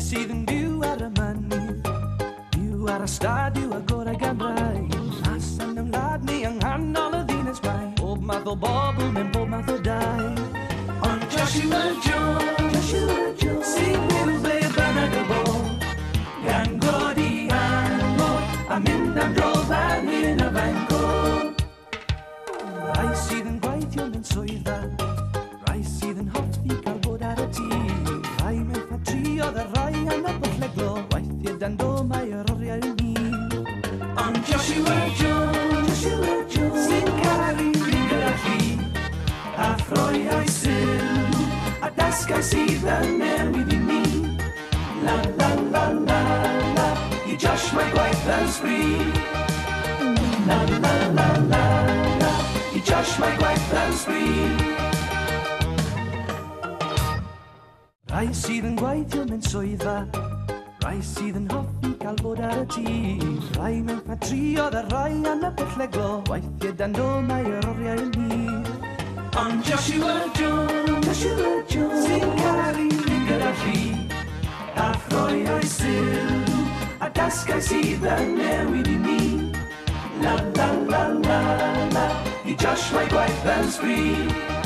sydd yn byw ar y manu Byw ar y stadiw agor ag am rai Mas yn ymlad ni yng nghanol y ddinas mai Bob math o bobl mewn bob math o dau Ond Joshua Jones Joshua Jones Sy'n byw ble bynnag y bo Gan godi anod A mynd am dro fan hyn y fan co Rai sydd yn gweithio mewn swyddfa oedd y rai yn y bychleglo Waith i'r dando mae yr oriau ni Ond Joshua Jones Joshua Jones Sy'n caru fi gyda chi A phroi a'i syl A dasgau sydd yn newid i mi La la la la la I Josh mae gwaith yn sbri La la la la la I Josh mae gwaith yn sbri Rai sydd yn gweithio mewn swyddfa Rai sydd yn hoffi cael bod ar y tŷ Rai mewn patriodd a rai anabellegol Weithio dan do mae yr oriau yn hi Ond Joshua Jones Joshua Jones Sy'n cael ei ni gyda chi A phroi o'i syl A dasgau sydd yn newid i mi La la la la la I Joshua'i gwaith yn sbryd